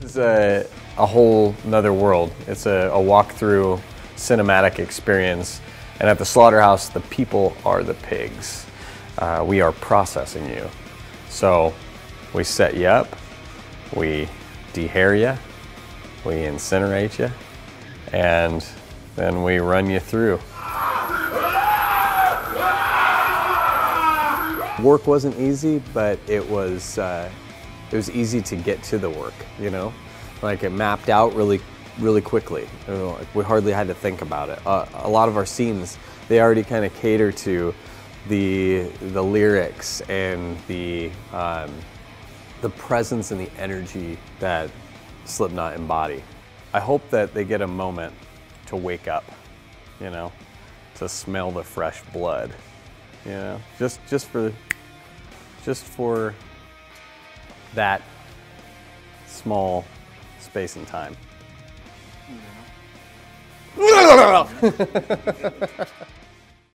It's a, a whole another world. It's a, a walk-through cinematic experience. And at the slaughterhouse, the people are the pigs. Uh, we are processing you. So we set you up, we dehair you, we incinerate you, and then we run you through. Work wasn't easy, but it was uh, it was easy to get to the work. You know, like it mapped out really really quickly. We hardly had to think about it. Uh, a lot of our scenes they already kind of cater to the the lyrics and the um, the presence and the energy that Slipknot embody. I hope that they get a moment to wake up, you know, to smell the fresh blood, you know, just just for just for that small space and time.